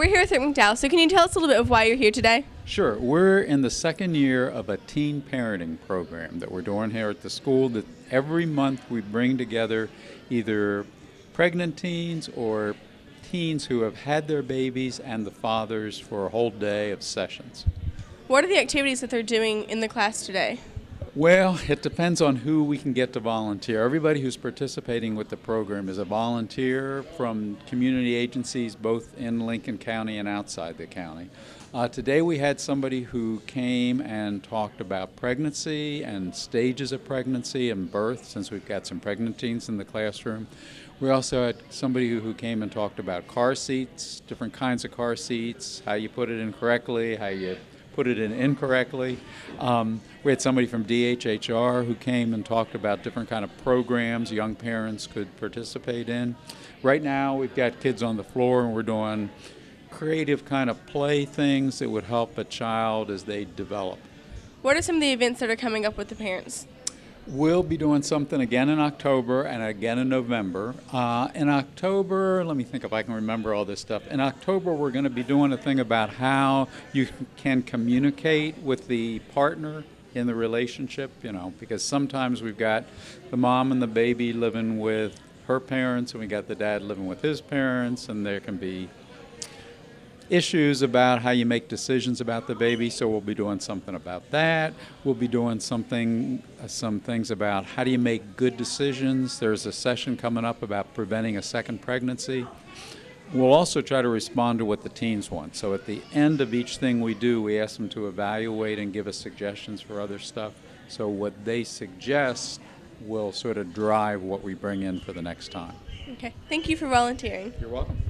We're here with Rick McDowell, so can you tell us a little bit of why you're here today? Sure. We're in the second year of a teen parenting program that we're doing here at the school. That every month we bring together either pregnant teens or teens who have had their babies and the fathers for a whole day of sessions. What are the activities that they're doing in the class today? Well, it depends on who we can get to volunteer. Everybody who's participating with the program is a volunteer from community agencies both in Lincoln County and outside the county. Uh, today we had somebody who came and talked about pregnancy and stages of pregnancy and birth, since we've got some pregnant teens in the classroom. We also had somebody who came and talked about car seats, different kinds of car seats, how you put it in correctly, how you put it in incorrectly. Um, we had somebody from DHHR who came and talked about different kind of programs young parents could participate in. Right now, we've got kids on the floor and we're doing creative kind of play things that would help a child as they develop. What are some of the events that are coming up with the parents? We'll be doing something again in October and again in November. Uh, in October, let me think if I can remember all this stuff. In October, we're going to be doing a thing about how you can communicate with the partner in the relationship, you know, because sometimes we've got the mom and the baby living with her parents, and we got the dad living with his parents, and there can be issues about how you make decisions about the baby, so we'll be doing something about that. We'll be doing something, uh, some things about how do you make good decisions. There's a session coming up about preventing a second pregnancy. We'll also try to respond to what the teens want. So at the end of each thing we do, we ask them to evaluate and give us suggestions for other stuff. So what they suggest will sort of drive what we bring in for the next time. Okay, thank you for volunteering. You're welcome.